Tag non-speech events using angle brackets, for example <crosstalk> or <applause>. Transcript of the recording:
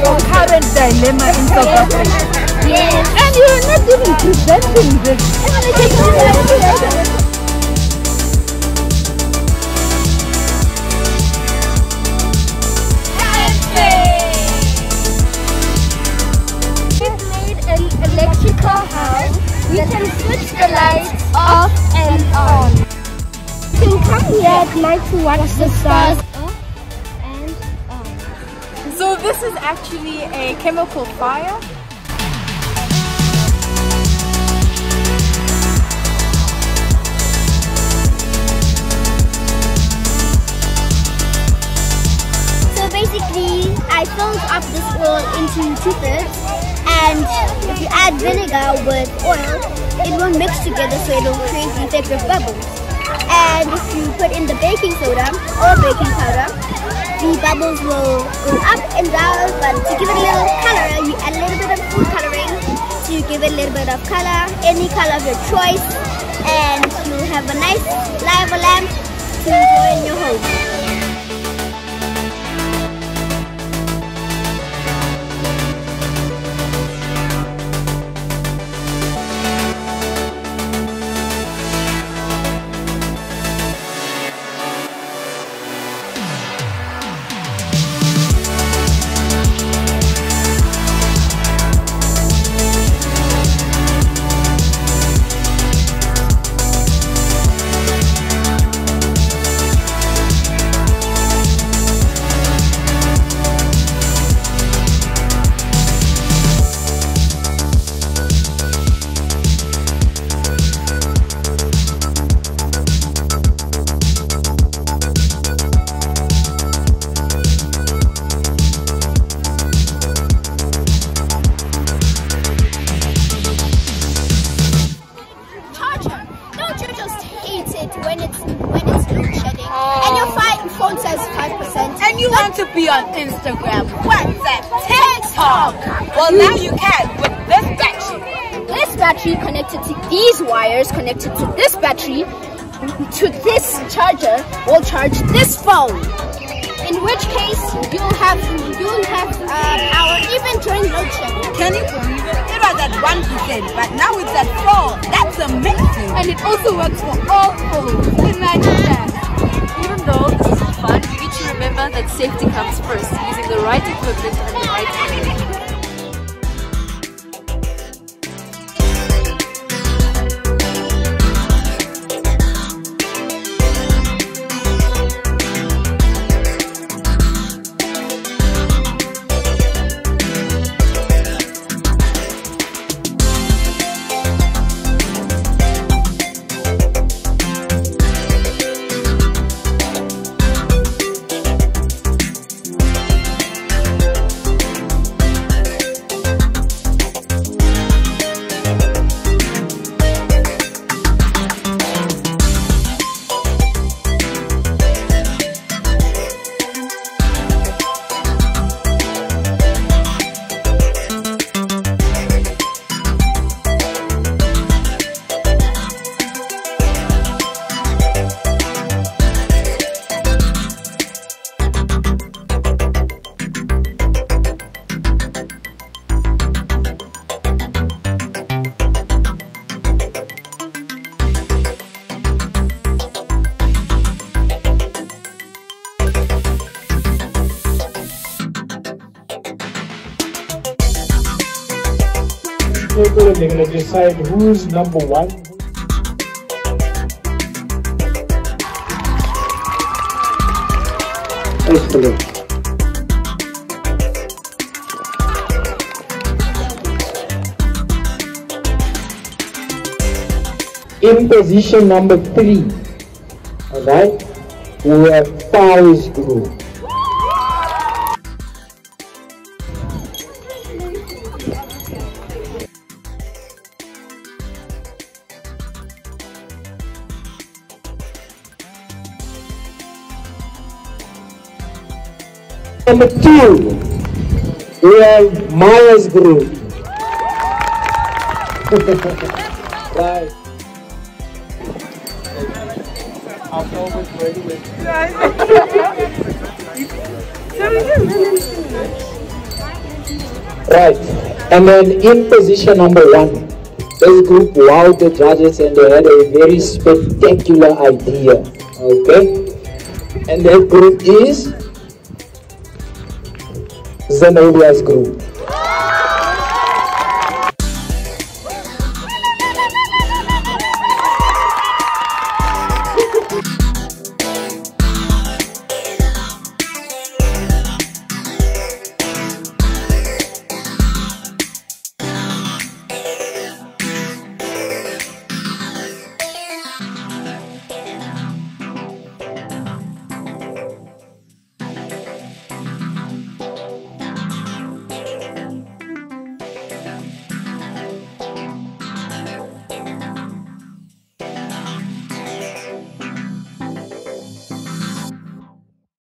current dilemma in South Africa. Yes. And you're not even presenting this. We've made an electrical house. We can switch the lights off and on. You can come here at night to watch the stars. So this is actually a chemical fire. So basically, I filled up this oil into two thirds, and if you add vinegar with oil, it will mix together so it will create the effect of bubbles. And if you put in the baking soda or baking powder, the bubbles will go up and down. But to give it a little color, you add a little bit of food coloring to give it a little bit of color, any color of your choice, and you'll have a nice lava lamp phone says five percent And you want to be on Instagram, WhatsApp, TikTok. Well, now you can with this battery. this battery connected to these wires connected to this battery to this charger will charge this phone. In which case you'll have you'll have uh, power even during load shedding. Can you believe it? It was at 1%, but now it's at 4. That's amazing. And it also works for all phones. Imagine that. Remember that safety comes first, using the right equipment and the right. People and they're going to decide who's number one. Excellent. In position number three, alright, we have Fowles Group. Number two, we have Myers Group. <laughs> right. Right. And then in position number one, this group wowed the judges and they had a very spectacular idea. Okay? And that group is Zenobia's group.